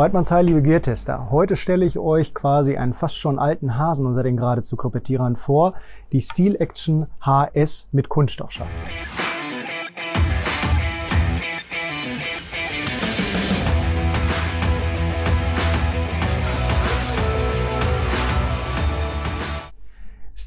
Weidmannsheil, liebe Geartester. Heute stelle ich euch quasi einen fast schon alten Hasen unter den geradezu Krepetierern vor, die Steel Action HS mit Kunststoffschaft.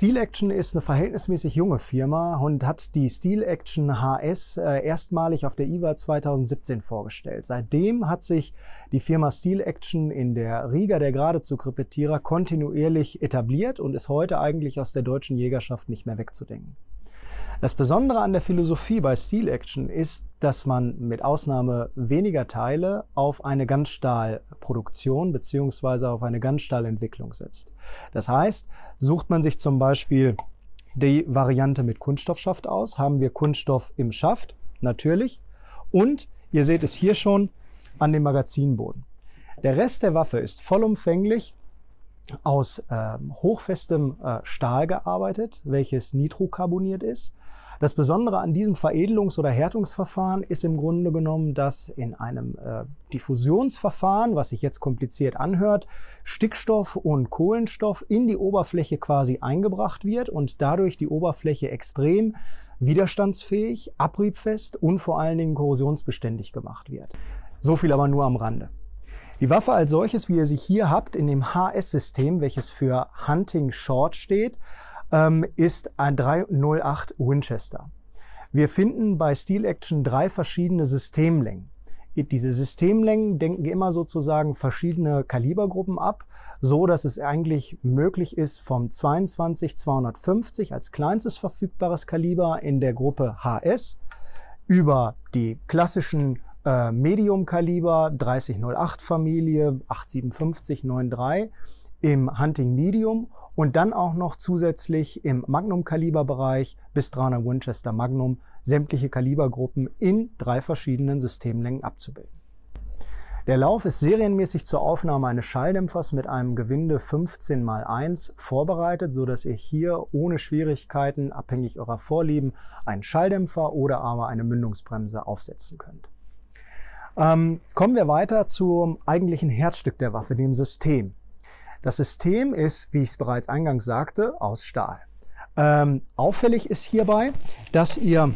Steel Action ist eine verhältnismäßig junge Firma und hat die Steel Action HS äh, erstmalig auf der IWA 2017 vorgestellt. Seitdem hat sich die Firma Steel Action in der Riga der geradezu Krepetierer kontinuierlich etabliert und ist heute eigentlich aus der deutschen Jägerschaft nicht mehr wegzudenken. Das Besondere an der Philosophie bei Steel Action ist, dass man mit Ausnahme weniger Teile auf eine Ganzstahlproduktion beziehungsweise auf eine Ganzstahlentwicklung setzt. Das heißt, sucht man sich zum Beispiel die Variante mit Kunststoffschaft aus, haben wir Kunststoff im Schaft, natürlich. Und ihr seht es hier schon an dem Magazinboden. Der Rest der Waffe ist vollumfänglich aus äh, hochfestem äh, Stahl gearbeitet, welches nitrocarboniert ist. Das Besondere an diesem Veredelungs- oder Härtungsverfahren ist im Grunde genommen, dass in einem äh, Diffusionsverfahren, was sich jetzt kompliziert anhört, Stickstoff und Kohlenstoff in die Oberfläche quasi eingebracht wird und dadurch die Oberfläche extrem widerstandsfähig, abriebfest und vor allen Dingen korrosionsbeständig gemacht wird. So viel aber nur am Rande. Die Waffe als solches, wie ihr sie hier habt, in dem HS-System, welches für Hunting Short steht, ähm, ist ein 308 Winchester. Wir finden bei Steel Action drei verschiedene Systemlängen. Diese Systemlängen denken immer sozusagen verschiedene Kalibergruppen ab, so dass es eigentlich möglich ist, vom 22 250 als kleinstes verfügbares Kaliber in der Gruppe HS über die klassischen äh, Medium-Kaliber 3008 Familie 857 93 im Hunting Medium und dann auch noch zusätzlich im Magnum-Kaliberbereich bis 300 Winchester Magnum sämtliche Kalibergruppen in drei verschiedenen Systemlängen abzubilden. Der Lauf ist serienmäßig zur Aufnahme eines Schalldämpfers mit einem Gewinde 15 x 1 vorbereitet, so dass ihr hier ohne Schwierigkeiten, abhängig eurer Vorlieben, einen Schalldämpfer oder aber eine Mündungsbremse aufsetzen könnt. Ähm, kommen wir weiter zum eigentlichen Herzstück der Waffe, dem System. Das System ist, wie ich es bereits eingangs sagte, aus Stahl. Ähm, auffällig ist hierbei, dass ihr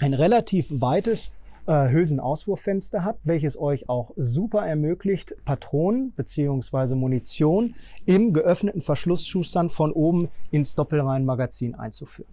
ein relativ weites äh, Hülsenauswurffenster habt, welches euch auch super ermöglicht, Patronen beziehungsweise Munition im geöffneten Verschlussschustern von oben ins Doppelreihenmagazin einzuführen.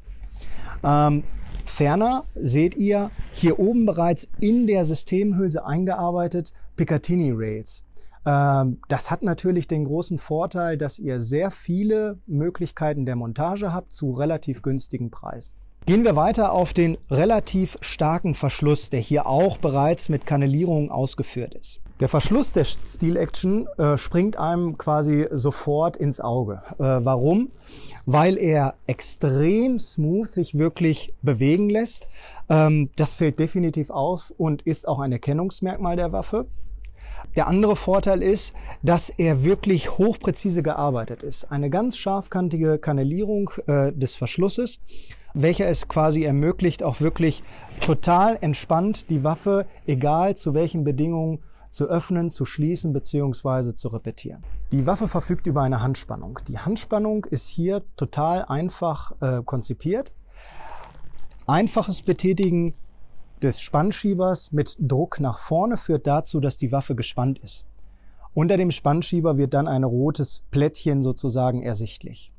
Ähm, ferner seht ihr hier oben bereits in der Systemhülse eingearbeitet Picatinny Rails. Ähm, das hat natürlich den großen Vorteil, dass ihr sehr viele Möglichkeiten der Montage habt zu relativ günstigen Preisen. Gehen wir weiter auf den relativ starken Verschluss, der hier auch bereits mit Kanalierung ausgeführt ist. Der Verschluss der Steel Action äh, springt einem quasi sofort ins Auge. Äh, warum? Weil er extrem smooth sich wirklich bewegen lässt. Ähm, das fällt definitiv auf und ist auch ein Erkennungsmerkmal der Waffe. Der andere Vorteil ist, dass er wirklich hochpräzise gearbeitet ist. Eine ganz scharfkantige Kanalierung äh, des Verschlusses, welcher es quasi ermöglicht, auch wirklich total entspannt die Waffe, egal zu welchen Bedingungen, zu öffnen, zu schließen bzw. zu repetieren. Die Waffe verfügt über eine Handspannung. Die Handspannung ist hier total einfach äh, konzipiert. Einfaches Betätigen des Spannschiebers mit Druck nach vorne führt dazu, dass die Waffe gespannt ist. Unter dem Spannschieber wird dann ein rotes Plättchen sozusagen ersichtlich.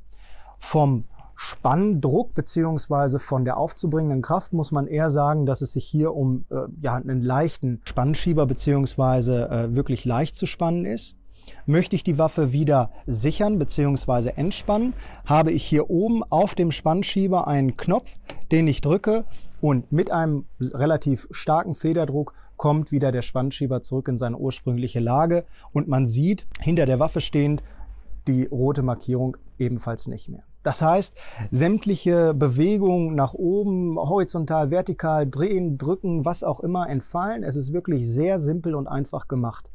Vom Spanndruck beziehungsweise von der aufzubringenden Kraft muss man eher sagen, dass es sich hier um äh, ja, einen leichten Spannschieber beziehungsweise äh, wirklich leicht zu spannen ist. Möchte ich die Waffe wieder sichern bzw. entspannen, habe ich hier oben auf dem Spannschieber einen Knopf, den ich drücke und mit einem relativ starken Federdruck kommt wieder der Spannschieber zurück in seine ursprüngliche Lage und man sieht hinter der Waffe stehend die rote Markierung ebenfalls nicht mehr. Das heißt, sämtliche Bewegungen nach oben, horizontal, vertikal, drehen, drücken, was auch immer entfallen. Es ist wirklich sehr simpel und einfach gemacht.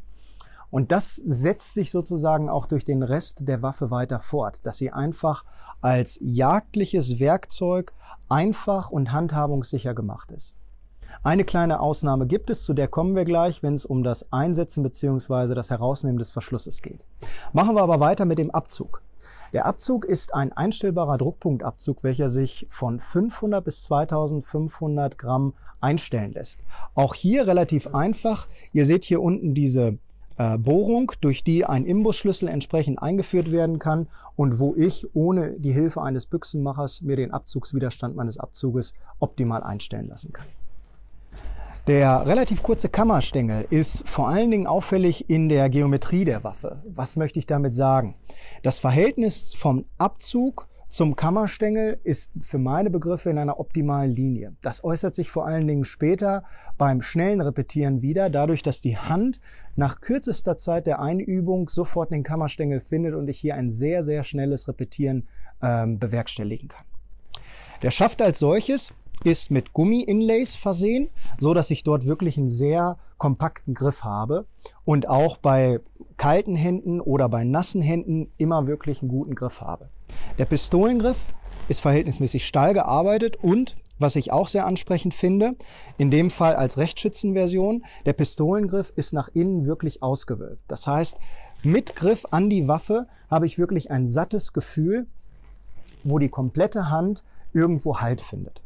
Und das setzt sich sozusagen auch durch den Rest der Waffe weiter fort, dass sie einfach als jagdliches Werkzeug einfach und handhabungssicher gemacht ist. Eine kleine Ausnahme gibt es, zu der kommen wir gleich, wenn es um das Einsetzen bzw. das Herausnehmen des Verschlusses geht. Machen wir aber weiter mit dem Abzug. Der Abzug ist ein einstellbarer Druckpunktabzug, welcher sich von 500 bis 2500 Gramm einstellen lässt. Auch hier relativ einfach. Ihr seht hier unten diese äh, Bohrung, durch die ein Imbusschlüssel entsprechend eingeführt werden kann und wo ich ohne die Hilfe eines Büchsenmachers mir den Abzugswiderstand meines Abzuges optimal einstellen lassen kann. Der relativ kurze Kammerstängel ist vor allen Dingen auffällig in der Geometrie der Waffe. Was möchte ich damit sagen? Das Verhältnis vom Abzug zum Kammerstängel ist für meine Begriffe in einer optimalen Linie. Das äußert sich vor allen Dingen später beim schnellen Repetieren wieder, dadurch, dass die Hand nach kürzester Zeit der Einübung sofort den Kammerstängel findet und ich hier ein sehr, sehr schnelles Repetieren ähm, bewerkstelligen kann. Der Schaft als solches ist mit Gummi-Inlays versehen, so dass ich dort wirklich einen sehr kompakten Griff habe und auch bei kalten Händen oder bei nassen Händen immer wirklich einen guten Griff habe. Der Pistolengriff ist verhältnismäßig steil gearbeitet und was ich auch sehr ansprechend finde, in dem Fall als Rechtsschützenversion, der Pistolengriff ist nach innen wirklich ausgewölbt. Das heißt, mit Griff an die Waffe habe ich wirklich ein sattes Gefühl, wo die komplette Hand irgendwo Halt findet.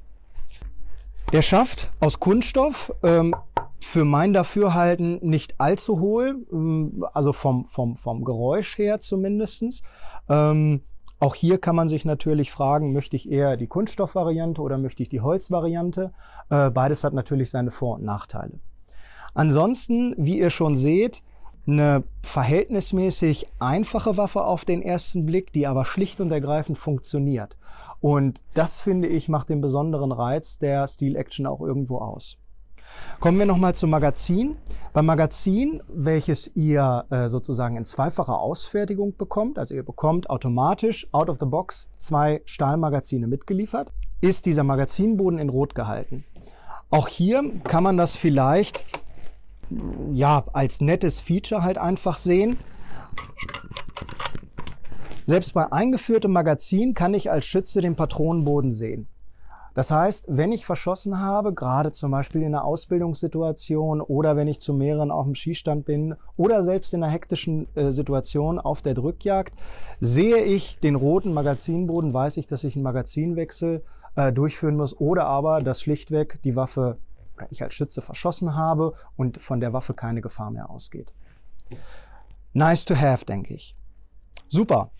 Der Schaft aus Kunststoff, ähm, für mein Dafürhalten nicht allzu hohl, ähm, also vom, vom, vom Geräusch her zumindestens. Ähm, auch hier kann man sich natürlich fragen, möchte ich eher die Kunststoffvariante oder möchte ich die Holzvariante? Äh, beides hat natürlich seine Vor- und Nachteile. Ansonsten, wie ihr schon seht, eine verhältnismäßig einfache Waffe auf den ersten Blick, die aber schlicht und ergreifend funktioniert. Und das finde ich macht den besonderen Reiz der Steel Action auch irgendwo aus. Kommen wir nochmal zum Magazin. Beim Magazin, welches ihr äh, sozusagen in zweifacher Ausfertigung bekommt, also ihr bekommt automatisch out of the box zwei Stahlmagazine mitgeliefert, ist dieser Magazinboden in Rot gehalten. Auch hier kann man das vielleicht ja als nettes Feature halt einfach sehen. Selbst bei eingeführtem Magazin kann ich als Schütze den Patronenboden sehen. Das heißt, wenn ich verschossen habe, gerade zum Beispiel in einer Ausbildungssituation oder wenn ich zu mehreren auf dem Skistand bin oder selbst in einer hektischen äh, Situation auf der Drückjagd, sehe ich den roten Magazinboden, weiß ich, dass ich einen Magazinwechsel äh, durchführen muss oder aber, dass schlichtweg die Waffe oder ich als Schütze verschossen habe und von der Waffe keine Gefahr mehr ausgeht. Nice to have, denke ich. Super.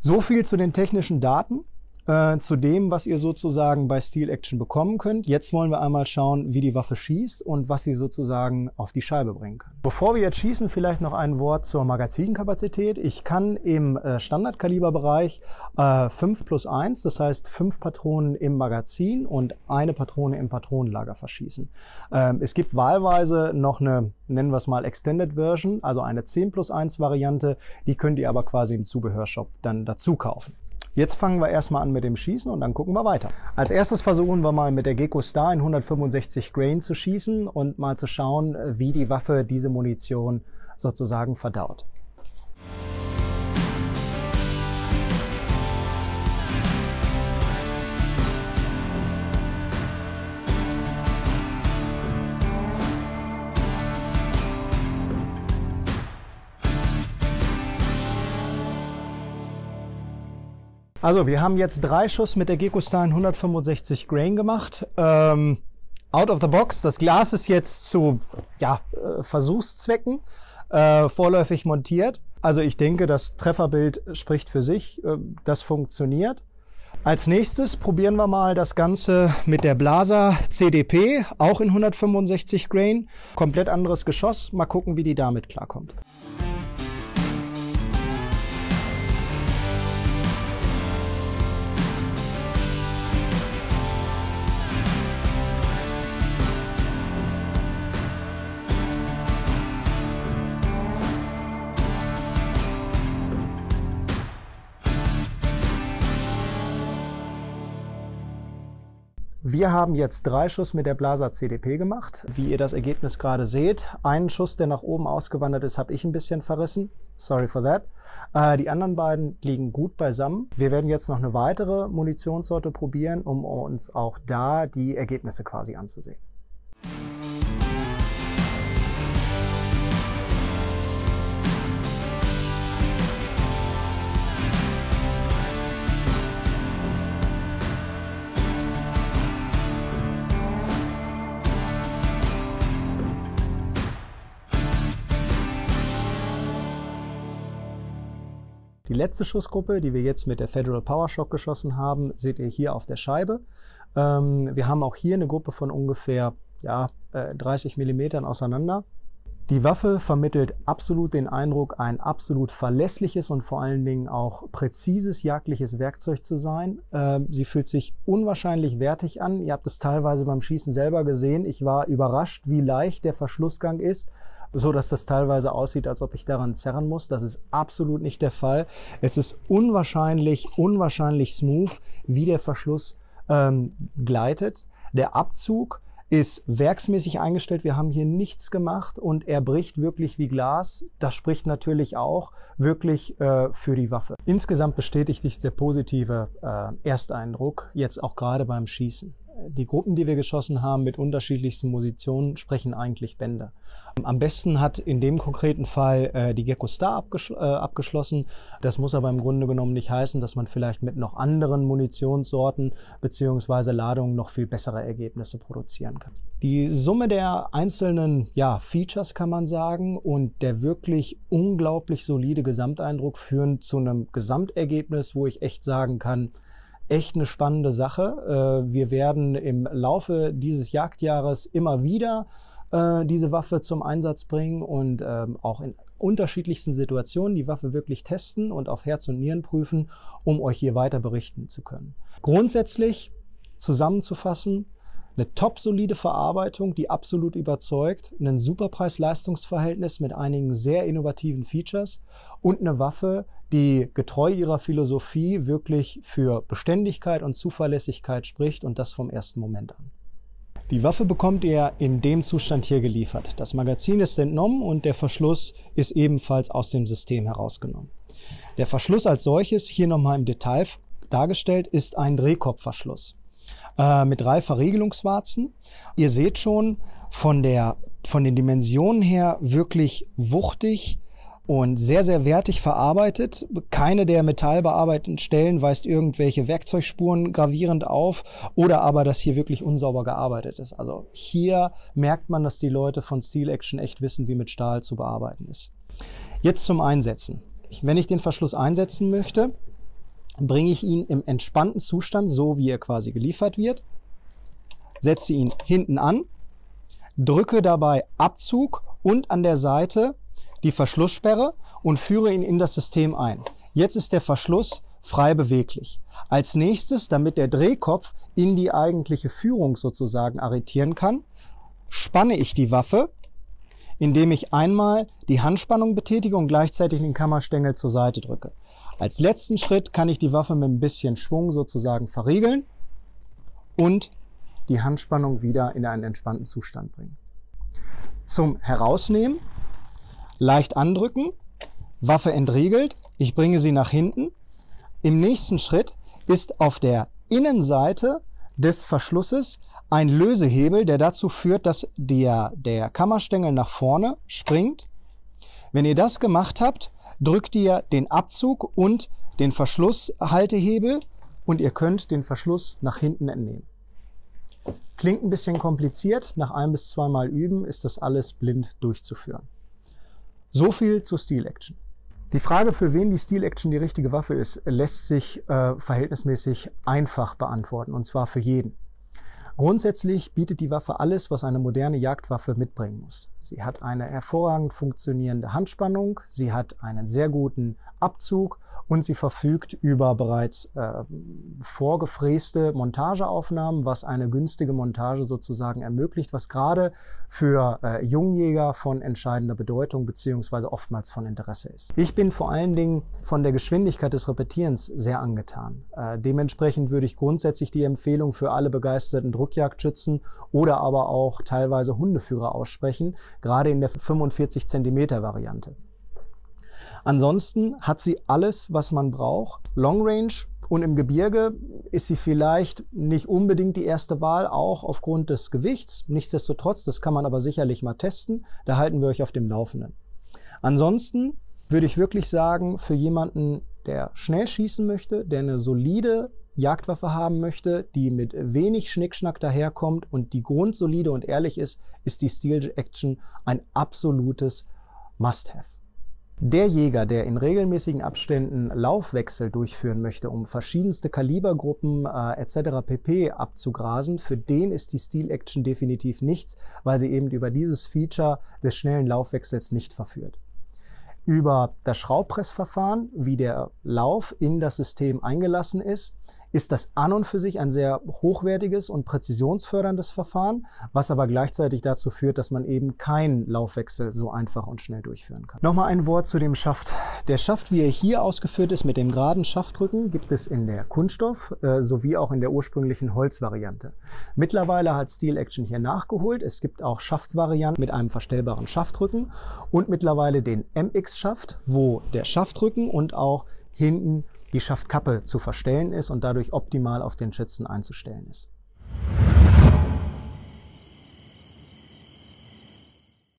So viel zu den technischen Daten. Äh, zu dem, was ihr sozusagen bei Steel Action bekommen könnt. Jetzt wollen wir einmal schauen, wie die Waffe schießt und was sie sozusagen auf die Scheibe bringen kann. Bevor wir jetzt schießen, vielleicht noch ein Wort zur Magazinkapazität. Ich kann im äh, Standardkaliberbereich äh, 5 plus 1, das heißt 5 Patronen im Magazin und eine Patrone im Patronenlager verschießen. Ähm, es gibt wahlweise noch eine, nennen wir es mal Extended Version, also eine 10 plus 1 Variante, die könnt ihr aber quasi im Zubehörshop dann dazu kaufen. Jetzt fangen wir erstmal an mit dem Schießen und dann gucken wir weiter. Als erstes versuchen wir mal mit der Gecko Star in 165 Grain zu schießen und mal zu schauen, wie die Waffe diese Munition sozusagen verdaut. Also wir haben jetzt drei Schuss mit der Gekostan 165 Grain gemacht. Ähm, out of the box. Das Glas ist jetzt zu ja, äh, Versuchszwecken äh, vorläufig montiert. Also ich denke, das Trefferbild spricht für sich. Äh, das funktioniert. Als nächstes probieren wir mal das Ganze mit der Blaser CDP, auch in 165 Grain. Komplett anderes Geschoss. Mal gucken, wie die damit klarkommt. Wir haben jetzt drei Schuss mit der Blaser CDP gemacht. Wie ihr das Ergebnis gerade seht, einen Schuss, der nach oben ausgewandert ist, habe ich ein bisschen verrissen. Sorry for that. Äh, die anderen beiden liegen gut beisammen. Wir werden jetzt noch eine weitere Munitionssorte probieren, um uns auch da die Ergebnisse quasi anzusehen. Die letzte Schussgruppe, die wir jetzt mit der Federal PowerShock geschossen haben, seht ihr hier auf der Scheibe. Ähm, wir haben auch hier eine Gruppe von ungefähr ja, 30 äh, Millimetern auseinander. Die Waffe vermittelt absolut den Eindruck, ein absolut verlässliches und vor allen Dingen auch präzises jagdliches Werkzeug zu sein. Ähm, sie fühlt sich unwahrscheinlich wertig an. Ihr habt es teilweise beim Schießen selber gesehen. Ich war überrascht, wie leicht der Verschlussgang ist, so dass das teilweise aussieht, als ob ich daran zerren muss. Das ist absolut nicht der Fall. Es ist unwahrscheinlich, unwahrscheinlich smooth, wie der Verschluss ähm, gleitet. Der Abzug ist werksmäßig eingestellt. Wir haben hier nichts gemacht und er bricht wirklich wie Glas. Das spricht natürlich auch wirklich äh, für die Waffe. Insgesamt bestätigt sich der positive äh, Ersteindruck, jetzt auch gerade beim Schießen die Gruppen, die wir geschossen haben mit unterschiedlichsten Positionen, sprechen eigentlich Bände. Am besten hat in dem konkreten Fall äh, die Gecko Star abgeschl äh, abgeschlossen. Das muss aber im Grunde genommen nicht heißen, dass man vielleicht mit noch anderen Munitionssorten beziehungsweise Ladungen noch viel bessere Ergebnisse produzieren kann. Die Summe der einzelnen ja, Features kann man sagen und der wirklich unglaublich solide Gesamteindruck führen zu einem Gesamtergebnis, wo ich echt sagen kann, echt eine spannende Sache. Äh, wir werden im Laufe dieses Jagdjahres immer wieder äh, diese Waffe zum Einsatz bringen und ähm, auch in unterschiedlichsten Situationen die Waffe wirklich testen und auf Herz und Nieren prüfen, um euch hier weiter berichten zu können. Grundsätzlich zusammenzufassen, eine top solide Verarbeitung, die absolut überzeugt, ein super Preis-Leistungs-Verhältnis mit einigen sehr innovativen Features und eine Waffe, die getreu ihrer Philosophie wirklich für Beständigkeit und Zuverlässigkeit spricht und das vom ersten Moment an. Die Waffe bekommt ihr in dem Zustand hier geliefert. Das Magazin ist entnommen und der Verschluss ist ebenfalls aus dem System herausgenommen. Der Verschluss als solches, hier nochmal im Detail dargestellt, ist ein Drehkopfverschluss äh, mit drei Verriegelungswarzen. Ihr seht schon von der von den Dimensionen her wirklich wuchtig und sehr, sehr wertig verarbeitet. Keine der metallbearbeiteten Stellen weist irgendwelche Werkzeugspuren gravierend auf oder aber, dass hier wirklich unsauber gearbeitet ist. Also hier merkt man, dass die Leute von Steel Action echt wissen, wie mit Stahl zu bearbeiten ist. Jetzt zum Einsetzen. Wenn ich den Verschluss einsetzen möchte, bringe ich ihn im entspannten Zustand, so wie er quasi geliefert wird, setze ihn hinten an, drücke dabei Abzug und an der Seite die Verschlusssperre und führe ihn in das System ein. Jetzt ist der Verschluss frei beweglich. Als nächstes, damit der Drehkopf in die eigentliche Führung sozusagen arretieren kann, spanne ich die Waffe, indem ich einmal die Handspannung betätige und gleichzeitig den Kammerstängel zur Seite drücke. Als letzten Schritt kann ich die Waffe mit ein bisschen Schwung sozusagen verriegeln und die Handspannung wieder in einen entspannten Zustand bringen. Zum Herausnehmen, leicht andrücken, Waffe entriegelt, ich bringe sie nach hinten. Im nächsten Schritt ist auf der Innenseite des Verschlusses ein Lösehebel, der dazu führt, dass der, der Kammerstängel nach vorne springt. Wenn ihr das gemacht habt, drückt ihr den Abzug und den Verschlusshaltehebel und ihr könnt den Verschluss nach hinten entnehmen. Klingt ein bisschen kompliziert, nach ein bis zweimal üben ist das alles blind durchzuführen. So viel zur Steel Action. Die Frage, für wen die Steel Action die richtige Waffe ist, lässt sich äh, verhältnismäßig einfach beantworten, und zwar für jeden. Grundsätzlich bietet die Waffe alles, was eine moderne Jagdwaffe mitbringen muss. Sie hat eine hervorragend funktionierende Handspannung, sie hat einen sehr guten Abzug und sie verfügt über bereits äh, vorgefräste Montageaufnahmen, was eine günstige Montage sozusagen ermöglicht, was gerade für äh, Jungjäger von entscheidender Bedeutung beziehungsweise oftmals von Interesse ist. Ich bin vor allen Dingen von der Geschwindigkeit des Repetierens sehr angetan. Äh, dementsprechend würde ich grundsätzlich die Empfehlung für alle begeisterten Druckjagdschützen oder aber auch teilweise Hundeführer aussprechen, gerade in der 45 Zentimeter Variante. Ansonsten hat sie alles, was man braucht. Long Range und im Gebirge ist sie vielleicht nicht unbedingt die erste Wahl, auch aufgrund des Gewichts. Nichtsdestotrotz, das kann man aber sicherlich mal testen. Da halten wir euch auf dem Laufenden. Ansonsten würde ich wirklich sagen, für jemanden, der schnell schießen möchte, der eine solide Jagdwaffe haben möchte, die mit wenig Schnickschnack daherkommt und die grundsolide und ehrlich ist, ist die Steel Action ein absolutes Must-Have. Der Jäger, der in regelmäßigen Abständen Laufwechsel durchführen möchte, um verschiedenste Kalibergruppen äh, etc. pp. abzugrasen, für den ist die Steel Action definitiv nichts, weil sie eben über dieses Feature des schnellen Laufwechsels nicht verführt. Über das Schraubpressverfahren, wie der Lauf in das System eingelassen ist, ist das an und für sich ein sehr hochwertiges und präzisionsförderndes Verfahren, was aber gleichzeitig dazu führt, dass man eben keinen Laufwechsel so einfach und schnell durchführen kann. Nochmal ein Wort zu dem Schaft. Der Schaft, wie er hier ausgeführt ist mit dem geraden Schaftrücken, gibt es in der Kunststoff äh, sowie auch in der ursprünglichen Holzvariante. Mittlerweile hat Steel Action hier nachgeholt. Es gibt auch Schaftvarianten mit einem verstellbaren Schaftrücken und mittlerweile den MX-Schaft, wo der Schaftrücken und auch hinten die Schaftkappe zu verstellen ist und dadurch optimal auf den Schützen einzustellen ist.